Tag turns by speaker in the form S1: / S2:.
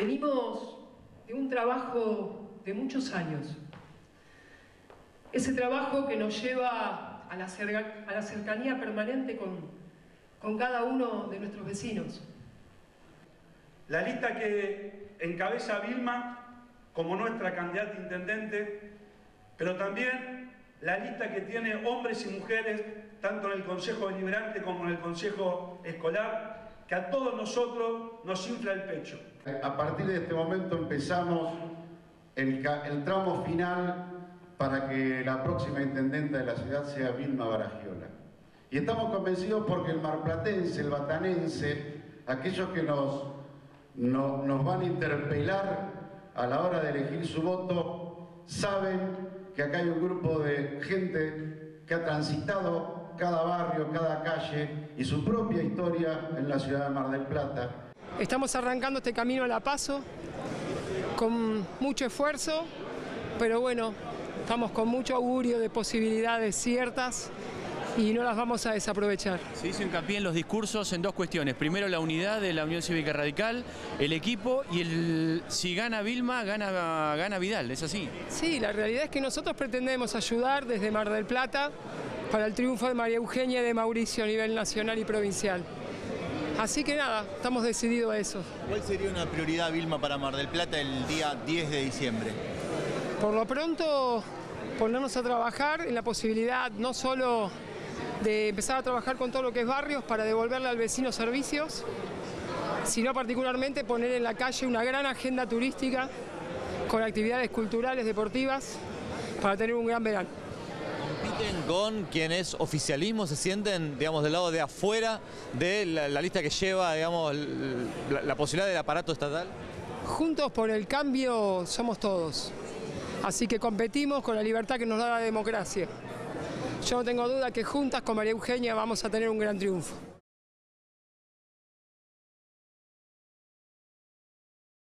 S1: Venimos de un trabajo de muchos años. Ese trabajo que nos lleva a la, cercanía permanente con, con cada uno de nuestros vecinos.
S2: La lista que encabeza Vilma como nuestra candidata intendente, pero también la lista que tiene hombres y mujeres, tanto en el Consejo Deliberante como en el Consejo Escolar, que a todos nosotros nos infla el pecho.
S3: A partir de este momento empezamos el, tramo final para que la próxima intendente de la ciudad sea Vilma Baragiola. Y estamos convencidos porque el marplatense, el batanense, aquellos que nos, nos van a interpelar a la hora de elegir su voto, saben que acá hay un grupo de gente que ha transitado cada barrio, cada calle y su propia historia en la ciudad de Mar del Plata.
S1: Estamos arrancando este camino a la paso con mucho esfuerzo, pero bueno, estamos con mucho augurio de posibilidades ciertas y no las vamos a desaprovechar.
S4: Se hizo hincapié en los discursos en dos cuestiones. Primero la unidad de la Unión Cívica Radical, el equipo y el si gana Vilma, gana, gana Vidal, ¿es así?
S1: Sí, la realidad es que nosotros pretendemos ayudar desde Mar del Plata para el triunfo de María Eugenia y de Mauricio a nivel nacional y provincial. Así que nada, estamos decididos a eso.
S5: ¿Cuál sería una prioridad, Vilma, para Mar del Plata el día 10 de diciembre?
S1: Por lo pronto, ponernos a trabajar en la posibilidad no solo de empezar a trabajar con todo lo que es barrios para devolverle al vecino servicios, sino particularmente poner en la calle una gran agenda turística con actividades culturales, deportivas, para tener un gran verano
S5: compiten con quienes oficialismo se sienten, digamos, del lado de afuera de la, lista que lleva, digamos, la, posibilidad del aparato estatal?
S1: Juntos por el cambio somos todos. Así que competimos con la libertad que nos da la democracia. Yo no tengo duda que juntas con María Eugenia vamos a tener un gran triunfo.